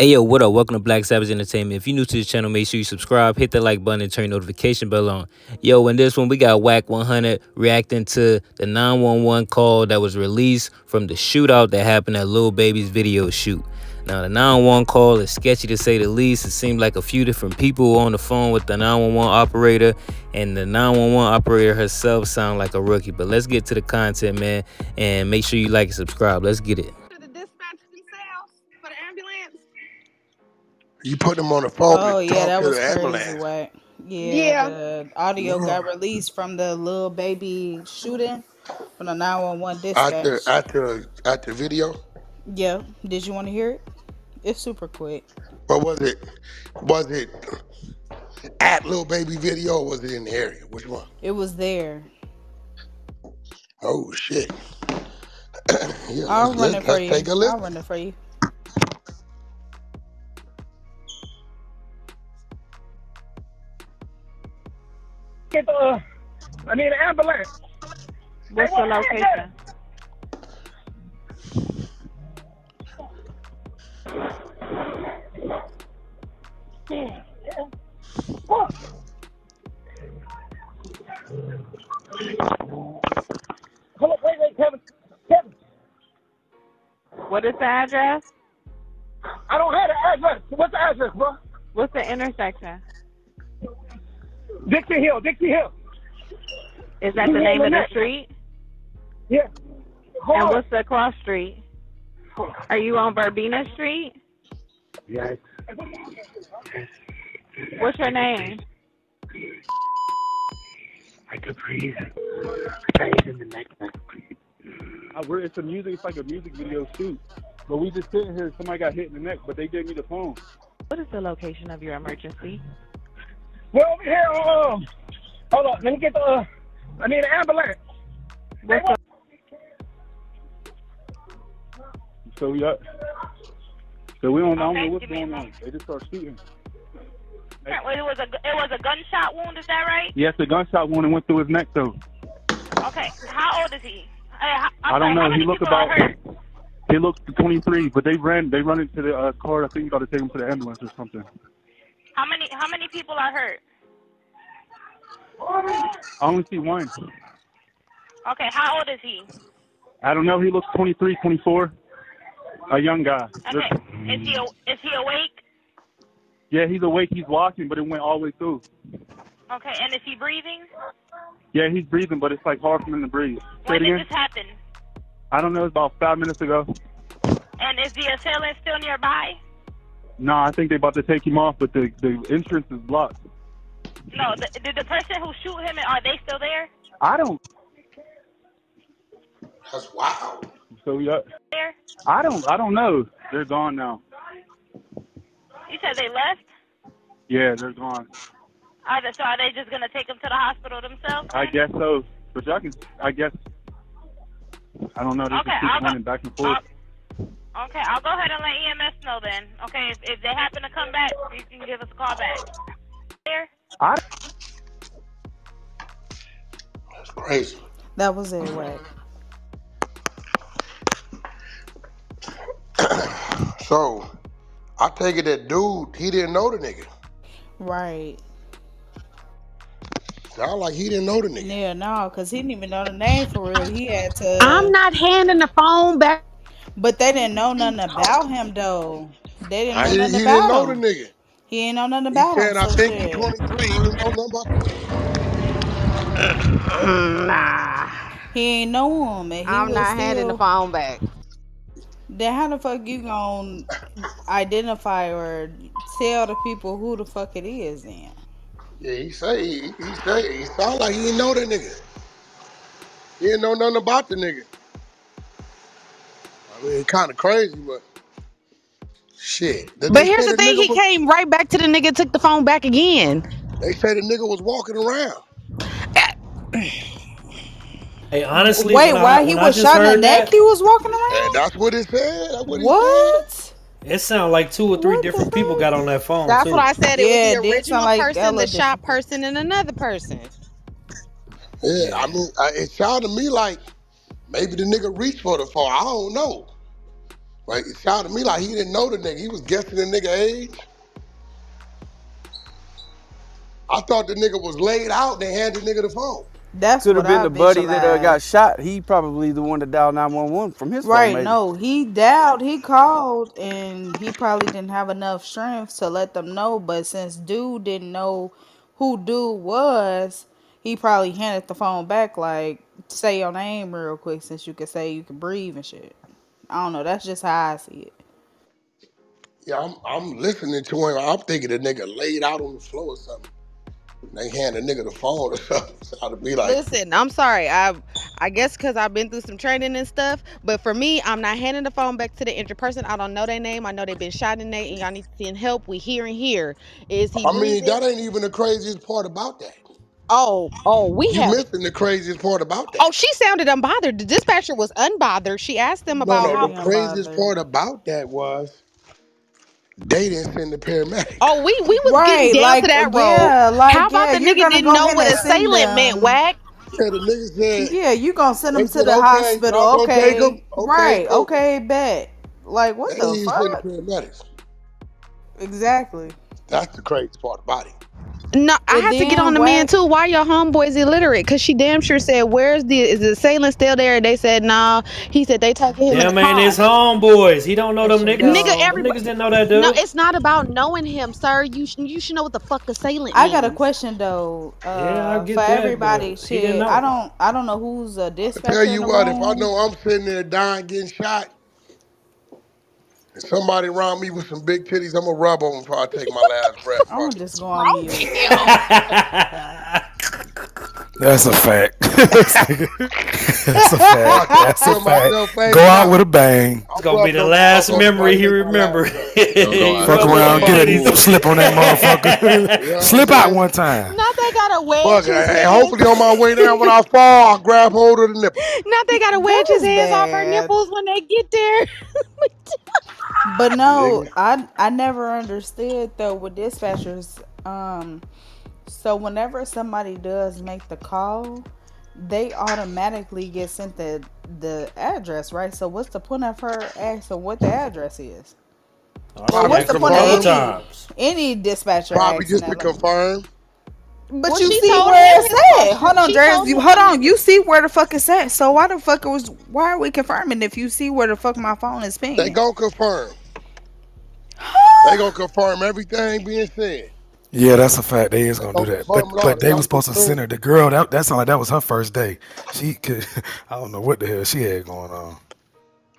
Hey yo, what up? Welcome to Black Savage Entertainment. If you're new to this channel, make sure you subscribe, hit the like button, and turn notification bell on. Yo, in this one, we got Wack 100 reacting to the 911 call that was released from the shootout that happened at Lil Baby's video shoot. Now, the 911 call is sketchy to say the least. It seemed like a few different people were on the phone with the 911 operator, and the 911 operator herself sound like a rookie. But let's get to the content, man, and make sure you like and subscribe. Let's get it. You put them on the phone Oh and yeah, talk that to was the crazy. ambulance. Wack. Yeah, Yeah. the audio got released from the Lil Baby shooting from the nine one one After dispatch. after after video, Yeah, did you want to hear it? It's super quick. what was it? Was it at Lil Baby video or was it in the area? Which one? It was there. Oh shit! yeah, I'll let's run let's, it for you. take a I'll run it for you. Get the, uh, I need an ambulance. What's the location? What? Hold on, wait, wait, Kevin. Kevin, What is the address? I don't have the address. What's the address, bro? What's the intersection? Dixie Hill, Dixie Hill. Is that the name of the street? Yeah. Hold And what's the cross street? Are you on Barbina Street? Yes. What's your name? I could breathe. I Pain in the neck. I could breathe. I, we're, it's a music, it's like a music video shoot. But we just sitting here, somebody got hit in the neck, but they gave me the phone. What is the location of your emergency? We're over here. Um, hold on. Let me get the. Uh, I need an ambulance. What's the, So we up. So we don't, I know what's give me a going on. They just start shooting. it was a it was a gunshot wound. Is that right? Yes, a gunshot wound and went through his neck though. Okay. How old is he? Uh, how, I'm don't sorry, know. He looked about. He looked 23, but they ran. They run into the uh, car. I think you got to take him to the ambulance or something. How many how many people are hurt? I only see one. Okay. How old is he? I don't know. He looks 23, 24. A young guy. Okay. Is he is he awake? Yeah, he's awake. He's walking, but it went all the way through. Okay. And is he breathing? Yeah, he's breathing, but it's like hard for him to breathe. When did this happen? I don't know. It's about five minutes ago. And is the assailant still nearby? No, I think they about to take him off, but the the entrance is blocked. No. The, did the person who shoot him are they still there? I don't. That's wow. So yeah, There? I don't. I don't know. They're gone now. You said they left. Yeah, they're gone. Are they, so are they just gonna take him to the hospital themselves? I guess so. But y'all can. I guess. I don't know. They Okay, just keep I'll go- running back and forth. Okay, I'll go ahead and let EMS know then. Okay, if, if they happen to come back, you can give us a call back. There. I. That's crazy. That was it. Wack. So I take it that dude he didn't know the nigga. Right. Sound like he didn't know the nigga. Yeah, no, cause he didn't even know the name for real. He had to. I'm not handing the phone back. But they didn't know nothing about him though. They didn't know I, he, he nothing didn't know him. the nigga. He ain't know nothing He about said, him. I So think he's 23. He didn't know nothing about the nigga. Nah, He ain't know him, and he I'm was not handing the phone back. Then how the fuck you gonna identify or tell the people who the fuck it is? Then Yeah, he say he, he say he sound like he didn't know the nigga. He didn't know nothing about the nigga. I mean, kind of crazy, but shit. But here's the thing: he was, came right back to the nigga, took the phone back again. They say the nigga was walking around. Eh. Hey, honestly, wait, when while I, he was just shot in the heard neck, that, he was walking And around. that's what it said. That's what he said. What? it sounded like two or three What different people got on that phone That's too. what I said. It Yeah, it was the original like person, hella the shot person, and another person. Yeah, I mean, I, it sounded to me like maybe the nigga reached for the phone. I don't know. Right? it sounded to me like he didn't know the nigga. He was guessing the nigga age. I thought the nigga was laid out. They handed the nigga the phone. That's Could have been I the buddy that uh, got shot. He probably the one that dialed 911 from his phone, Right, maybe. no, he dialed. he called and he probably didn't have enough strength to let them know. But since dude didn't know who dude was, he probably handed the phone back like, say your name real quick since you can say you can breathe and shit. I don't know. That's just how I see it. Yeah, I'm I'm listening to him. I'm thinking the nigga laid out on the floor or something. They hand the nigga the phone or something. Sounded to be like, Listen, I'm sorry. I I guess because I've been through some training and stuff. But for me, I'm not handing the phone back to the injured person. I don't know their name. I know they've been shot in there, and y'all need to send help. We here and here. Is he I mean, breathing? that ain't even the craziest part about that. Oh, oh, we You have. missing the craziest part about that. Oh, she sounded unbothered. The dispatcher was unbothered. She asked them No, about no, how. the craziest unbothered. part about that was they didn't send the paramedics. Oh, we we was Right, getting down like to that road. yeah, like How about yeah, the nigga didn't know what and send assailant meant? them. Wack. Yeah, the nigga said, Yeah, you gonna send they them to said, the okay, hospital? y'all gonna take Okay. Okay, right? cool. Okay, bet. Like what They the didn't send the fuck? paramedics. Exactly. That's the craziest part about it. No, I have to get on then the man too. Why your homeboys illiterate? Cause she damn sure said, "Where's the is the assailant still there?" They said, "No." He said they taking him in Damn the man, it's car. homeboys. He don't know them Let you niggas. Nigga, go. Them niggas didn't know that dude. No, it's not about knowing him, sir. You sh- you should know what the fuck assailant I got a question though. Yeah, I Uh, get for that, everybody, but shit. I don't. I don't know who's a I tell dispatcher in you the what, if I know I'm sitting there dying, getting shot, and somebody around me with some big titties, I'm gonna rub on them before I take my last breath. I'm gonna just go on oh, mute. That's a fact. That's a fact. That's a fact. Go out out, with a bang. It's gonna be the last motherfuckers before I memory he take my remember. last breath. Don't go you out Fuck rub with on a around, get bang. a slip on that motherfucker. You know what I'm slip out one time. Now they gotta wedge Fuck Hey, hopefully on my way down when I fall, I'll grab hold of the nipple. Now they gotta wedge his was hands off her nipples when they get there. But no, I I never understood though with dispatchers. Um, so whenever somebody does make the call, they automatically get sent the the address, right? So what's the point of her asking what the address is? Oh, Or she Probably what's the point of any times. any dispatcher Probably asking just to confirm. but well, you see told where him it's at. Hold on, She Dres. You hold on. You see where the fuck it's at. So why the fuck it was? Why are we confirming if you see where the fuck my phone is They pinging? gonna confirm. They gonna confirm everything being said. Yeah, that's a fact. They is gonna gonna do that. But but They they was supposed to send her the girl. That that sounded like that was her first day. She could. I don't know what the hell she had going on.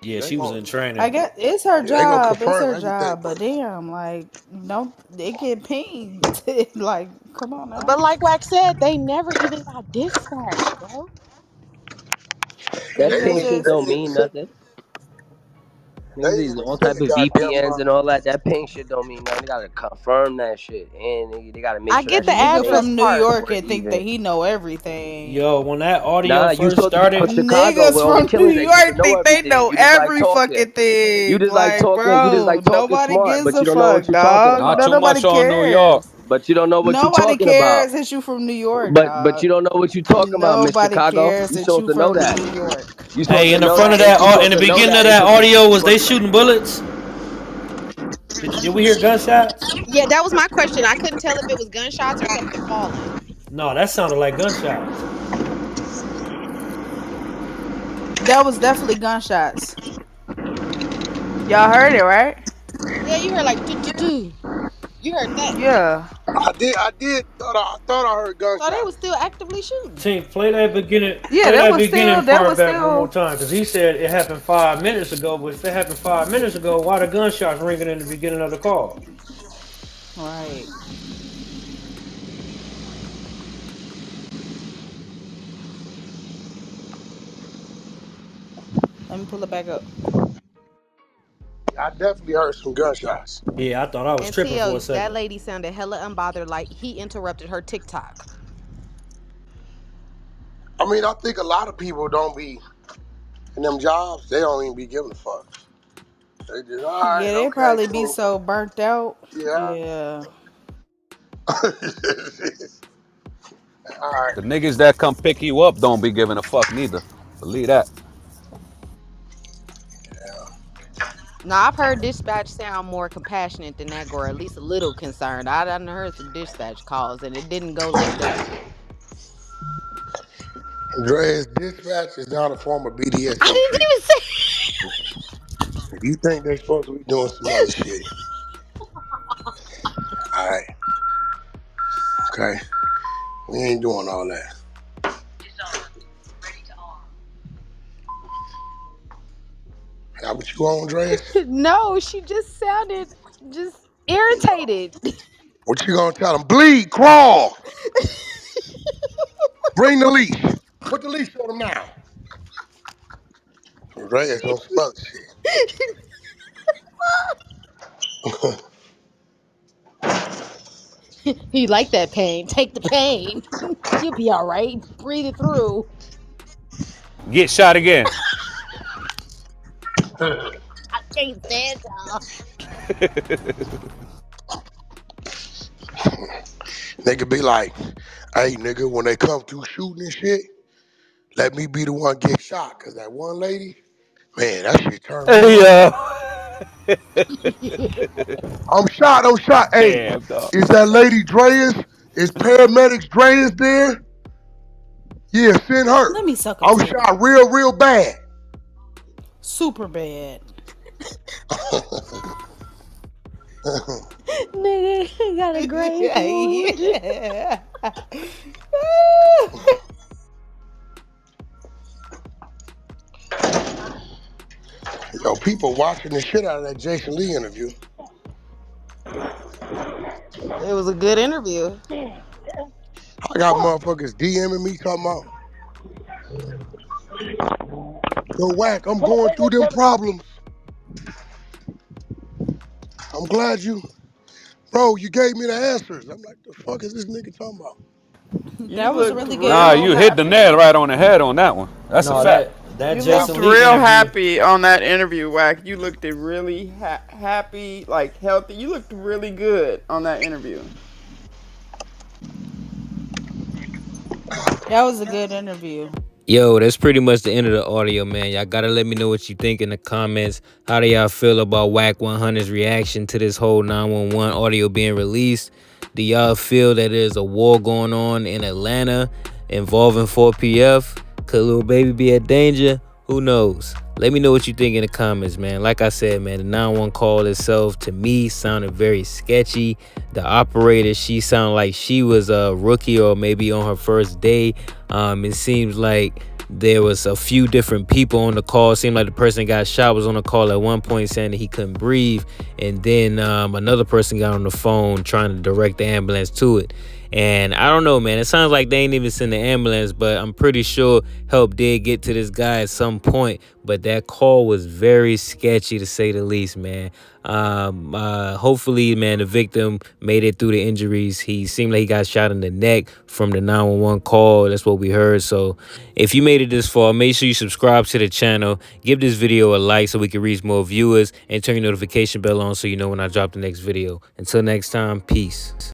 Yeah, They she was gonna in training. I guess it's her yeah, job. It's her everything. job. But damn, like, don't they get pinged. like, come on now. But like Wax said, they never even got dispatched, bro. And That they They pink didn't. shit don't mean nothing. They Niggas didn't use even all type of. VPNs and all that. That pink shit don't mean nothing. They gotta confirm that shit, and they, they gotta make I sure get the shit nigga real address from New. York and think that he know everything. Yo, when that audio Nah, first supposed started, from Chicago, Niggas where all the from New killers. You York know think they everything. know You just like every talking. fucking You just like Like, talking. You just like talking nobody smart, gives but a you don't know what fuck, you're talking dog. about. not too nobody much on New York. Cares. But you don't know what you're Nobody talking about. Nobody cares that you from New York, But but you don't know what you're talking about, Miss Nobody Chicago. cares You that supposed you to know from that. New York. You supposed Hey, in the front of Ain't that, you in the beginning of that audio, was they shooting bullets? Did, did we hear gunshots? Yeah, that was my question. I couldn't tell if it was gunshots or something falling. No, that sounded like gunshots. That was definitely gunshots. Y'all heard it, right? Yeah, you heard like do do do. You heard that. Yeah. I did. I did. Thought I, I thought I heard So they were still actively shooting. Tink, play that beginning. Yeah, play that that was beginning still that was back one more time, because he said it happened five minutes ago. But if it happened five minutes ago, why the gunshots ringing in the beginning of the call? right. Let me pull it back up. I definitely heard some gunshots. Yeah, I thought I was And tripping for Tio, a that lady sounded hella unbothered, like he interrupted her TikTok. I mean, I think a lot of people don't be in them jobs. They don't even be giving a fuck. They just all right, Yeah, they okay, probably be so burnt out. Yeah. Yeah. all right. The niggas that come pick you up don't be giving a fuck neither. Believe that. No, I've heard dispatch sound more compassionate than that, or at least a little concerned. I done heard some dispatch calls, and it didn't go like that. Dre's dispatch is not a form of BDS. I didn't even say. If you think they're supposed to be doing some other shit, all right, okay, we ain't doing all that. You on, Dre's? no, she just sounded just irritated. What you gonna tell them? Bleed, crawl. Bring the leash. Put the leash on them now. Dre's on some other shit. you like that pain? Take the pain. You'll be all right. Breathe it through. Get shot again. I can't stand y'all. They could be like, hey, nigga, when they come through shooting and shit, let me be the one get shot. Cause that one lady, man, that shit turned me Hey, on. I'm shot, I'm shot. Hey, Damn, dog. is that lady Dreas? Is paramedics Dreas there? Yeah, send her. Let me suck a I'm tit. shot real, real bad. Super bad. Nigga got a great mood. yeah. Yo, people watching the shit out of that Jason Lee interview. It was a good interview. I got motherfuckers DMing me talking about, yo, Wack, I'm going through them problems. I'm glad you, bro, you gave me the answers. I'm like, the fuck is this nigga talking about? That was really good. Nah, you hit the nail right on the head on that one. That's No, a fact. that that You Jason looked Lee real interview- happy on that interview, Wack. You looked really ha- happy, like healthy. You looked really good on that interview. That was a good interview. Yo, that's pretty much the end of the audio, man. Y'all gotta let me know what you think in the comments. How do y'all feel about Wack 100's reaction to this whole 911 audio being released? Do y'all feel that there's a war going on in Atlanta involving 4PF? Could Lil Baby be at danger? Who knows? Let me know what you think in the comments, man. Like I said, man, the 911 call itself to me sounded very sketchy. The operator, she sounded like she was a rookie or maybe on her first day. Um, it seems like there was a few different people on the call. It seemed like the person got shot was on the call at one point saying that he couldn't breathe. And then um, another person got on the phone trying to direct the ambulance to it. And I don't know, man. It sounds like they ain't even send the ambulance, but I'm pretty sure help did get to this guy at some point. But that call was very sketchy to say the least, man. Um, uh, hopefully, man, the victim made it through the injuries. He seemed like he got shot in the neck from the 911 call. That's what we heard. So if you made it this far, make sure you subscribe to the channel. Give this video a like so we can reach more viewers and turn your notification bell on so you know when I drop the next video. Until next time, peace.